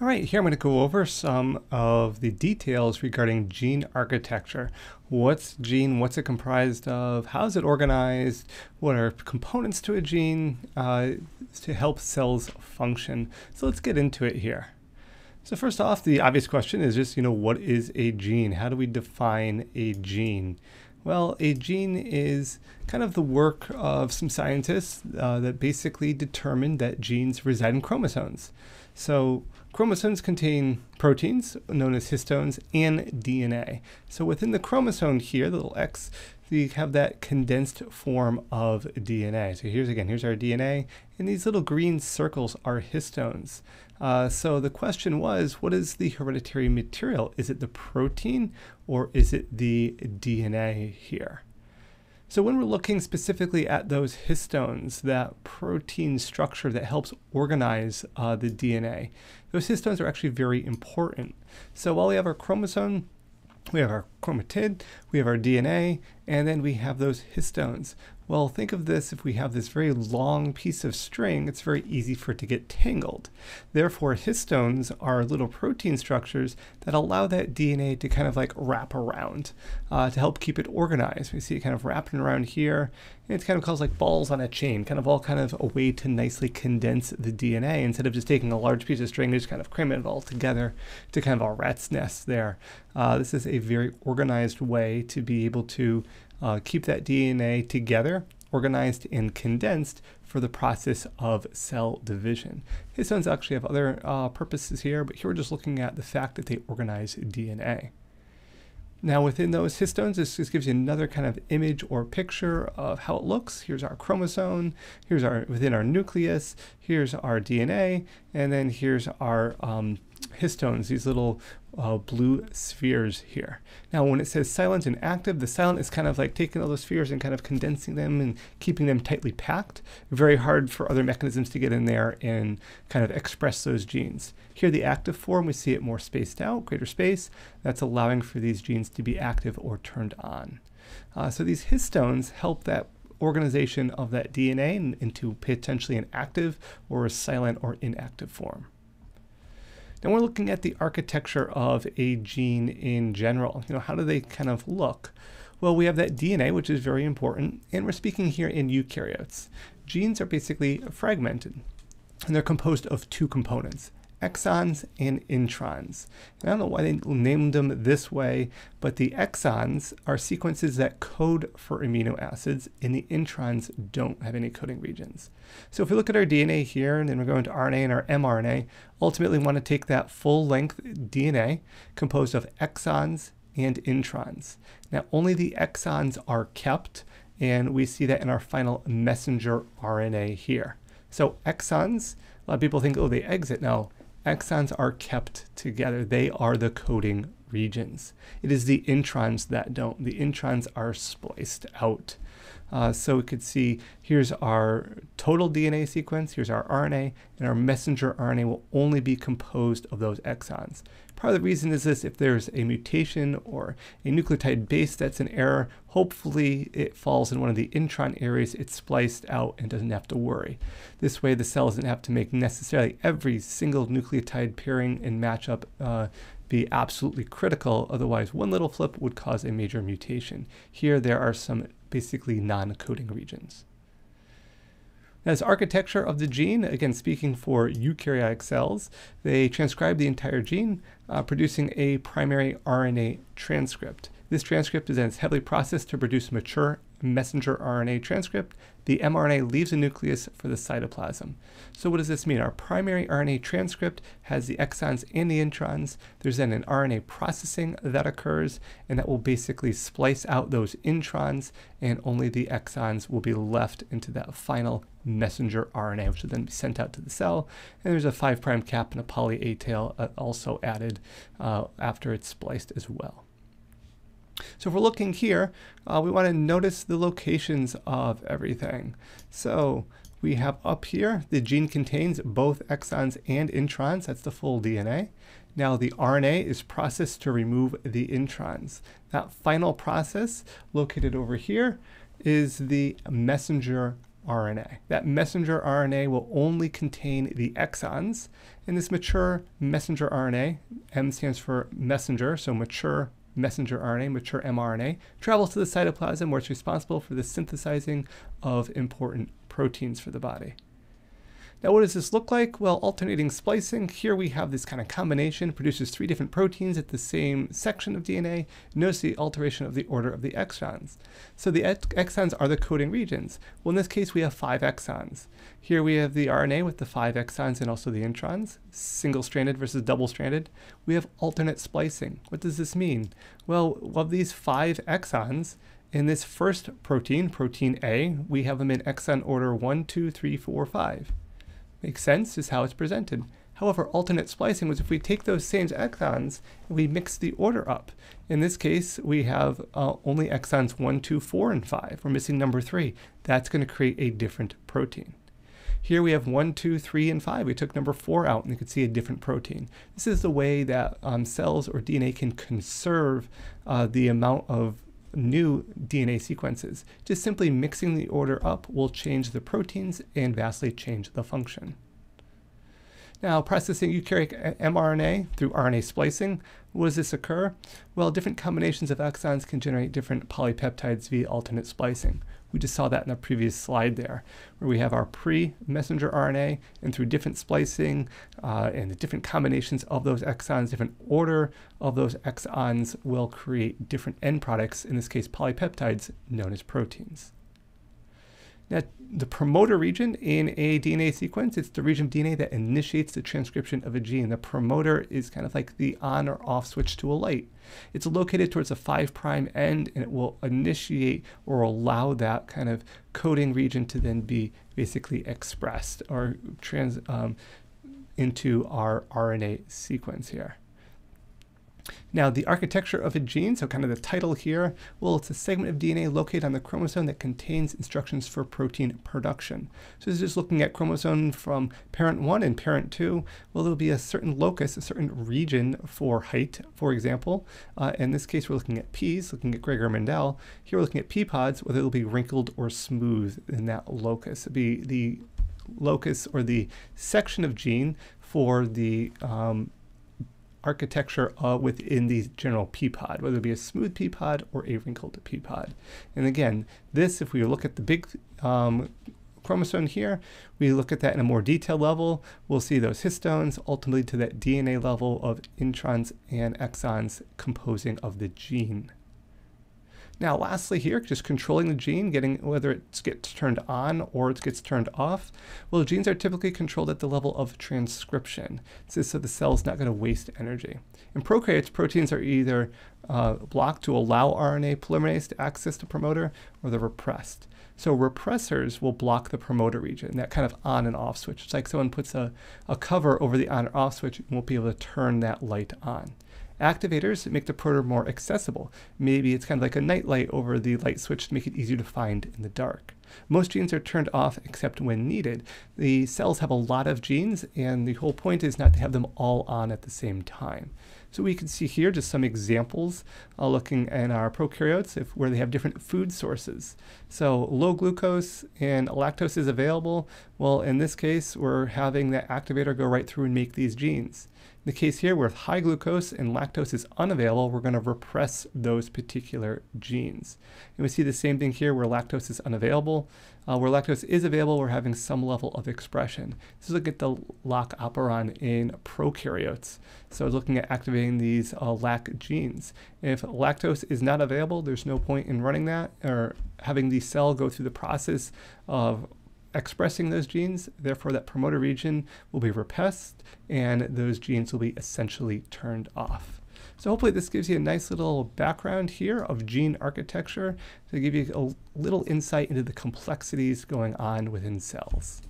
All right, here I'm going to go over some of the details regarding gene architecture. What's gene? What's it comprised of? How is it organized? What are components to a gene uh, to help cells function? So let's get into it here. So first off, the obvious question is just, you know, what is a gene? How do we define a gene? Well, a gene is kind of the work of some scientists uh, that basically determined that genes reside in chromosomes. So chromosomes contain proteins known as histones and DNA. So within the chromosome here, the little X, you have that condensed form of DNA. So here's again, here's our DNA, and these little green circles are histones. Uh, so the question was, what is the hereditary material? Is it the protein or is it the DNA here? So when we're looking specifically at those histones, that protein structure that helps organize uh, the DNA, those histones are actually very important. So while we have our chromosome, we have our chromatid, we have our DNA, and then we have those histones. Well, think of this if we have this very long piece of string, it's very easy for it to get tangled. Therefore, histones are little protein structures that allow that DNA to kind of like wrap around uh, to help keep it organized. We see it kind of wrapping around here, and it kind of calls like balls on a chain, kind of all kind of a way to nicely condense the DNA instead of just taking a large piece of string and just kind of cramming it all together to kind of a rat's nest there. Uh, this is a very organized way to be able to uh, keep that DNA together, organized and condensed for the process of cell division. Histones actually have other uh, purposes here, but here we're just looking at the fact that they organize DNA. Now within those histones, this just gives you another kind of image or picture of how it looks. Here's our chromosome, here's our within our nucleus, here's our DNA, and then here's our um, histones, these little uh, blue spheres here. Now when it says silent and active, the silent is kind of like taking all those spheres and kind of condensing them and keeping them tightly packed. Very hard for other mechanisms to get in there and kind of express those genes. Here the active form, we see it more spaced out, greater space. That's allowing for these genes to be active or turned on. Uh, so these histones help that organization of that DNA into potentially an active or a silent or inactive form. Then we're looking at the architecture of a gene in general. You know, how do they kind of look? Well, we have that DNA, which is very important, and we're speaking here in eukaryotes. Genes are basically fragmented, and they're composed of two components, exons and introns. And I don't know why they named them this way, but the exons are sequences that code for amino acids, and the introns don't have any coding regions. So if we look at our DNA here, and then we're going to RNA and our mRNA, ultimately we want to take that full-length DNA composed of exons and introns. Now only the exons are kept, and we see that in our final messenger RNA here. So exons, a lot of people think, oh, they exit. No, exons are kept together. They are the coding regions. It is the introns that don't. The introns are spliced out. Uh, so we could see here's our total DNA sequence, here's our RNA, and our messenger RNA will only be composed of those exons. Part of the reason is this, if there's a mutation or a nucleotide base that's an error, hopefully it falls in one of the intron areas, it's spliced out and doesn't have to worry. This way the cell doesn't have to make necessarily every single nucleotide pairing and matchup uh, be absolutely critical, otherwise one little flip would cause a major mutation. Here there are some basically non-coding regions. As architecture of the gene, again speaking for eukaryotic cells, they transcribe the entire gene, uh, producing a primary RNA transcript. This transcript is then heavily processed to produce mature messenger RNA transcript, the mRNA leaves the nucleus for the cytoplasm. So what does this mean? Our primary RNA transcript has the exons and the introns. There's then an RNA processing that occurs, and that will basically splice out those introns, and only the exons will be left into that final messenger RNA, which will then be sent out to the cell. And there's a 5' cap and a poly A tail uh, also added uh, after it's spliced as well. So if we're looking here, uh, we want to notice the locations of everything. So we have up here, the gene contains both exons and introns. That's the full DNA. Now the RNA is processed to remove the introns. That final process located over here is the messenger RNA. That messenger RNA will only contain the exons. and this mature messenger RNA, M stands for messenger, so mature messenger RNA, mature mRNA, travels to the cytoplasm where it's responsible for the synthesizing of important proteins for the body. Now, what does this look like? Well, alternating splicing, here we have this kind of combination, produces three different proteins at the same section of DNA. Notice the alteration of the order of the exons. So the ex exons are the coding regions. Well, in this case, we have five exons. Here we have the RNA with the five exons and also the introns, single-stranded versus double-stranded. We have alternate splicing. What does this mean? Well, of these five exons, in this first protein, protein A, we have them in exon order 1, 2, 3, 4, 5. Makes sense, is how it's presented. However, alternate splicing was if we take those same exons and we mix the order up. In this case, we have uh, only exons 1, 2, 4, and 5. We're missing number 3. That's going to create a different protein. Here we have 1, 2, 3, and 5. We took number 4 out and you can see a different protein. This is the way that um, cells or DNA can conserve uh, the amount of new DNA sequences. Just simply mixing the order up will change the proteins and vastly change the function. Now, processing eukaryotic mRNA through RNA splicing, what does this occur? Well, different combinations of exons can generate different polypeptides via alternate splicing. We just saw that in the previous slide there, where we have our pre-messenger RNA, and through different splicing uh, and the different combinations of those exons, different order of those exons will create different end products, in this case polypeptides, known as proteins. Now, the promoter region in a DNA sequence, it's the region of DNA that initiates the transcription of a gene. The promoter is kind of like the on or off switch to a light. It's located towards the 5' end and it will initiate or allow that kind of coding region to then be basically expressed or trans um, into our RNA sequence here. Now, the architecture of a gene, so kind of the title here, well, it's a segment of DNA located on the chromosome that contains instructions for protein production. So this is just looking at chromosome from parent 1 and parent 2. Well, there'll be a certain locus, a certain region for height, for example. Uh, in this case, we're looking at peas, looking at Gregor Mendel. Here we're looking at pea pods, whether it'll be wrinkled or smooth in that locus. It'll be the locus or the section of gene for the um, architecture uh, within the general pea pod, whether it be a smooth pea pod or a wrinkled pea pod. And again, this, if we look at the big um, chromosome here, we look at that in a more detailed level, we'll see those histones ultimately to that DNA level of introns and exons composing of the gene. Now, lastly here, just controlling the gene, getting whether it gets turned on or it gets turned off. Well, genes are typically controlled at the level of transcription. This is so the cell's not going to waste energy. In prokaryotes, proteins are either uh, blocked to allow RNA polymerase to access the promoter or they're repressed. So repressors will block the promoter region, that kind of on and off switch. It's like someone puts a, a cover over the on or off switch and won't be able to turn that light on. Activators make the promoter more accessible. Maybe it's kind of like a night light over the light switch to make it easier to find in the dark. Most genes are turned off except when needed. The cells have a lot of genes, and the whole point is not to have them all on at the same time. So we can see here just some examples uh, looking at our prokaryotes if, where they have different food sources. So low glucose and lactose is available. Well, in this case, we're having that activator go right through and make these genes. The case here where high glucose and lactose is unavailable, we're going to repress those particular genes. And we see the same thing here where lactose is unavailable. Uh, where lactose is available, we're having some level of expression. This is look at the lac operon in prokaryotes. So looking at activating these uh, lac genes. If lactose is not available, there's no point in running that or having the cell go through the process of expressing those genes. Therefore, that promoter region will be repressed and those genes will be essentially turned off. So hopefully this gives you a nice little background here of gene architecture to give you a little insight into the complexities going on within cells.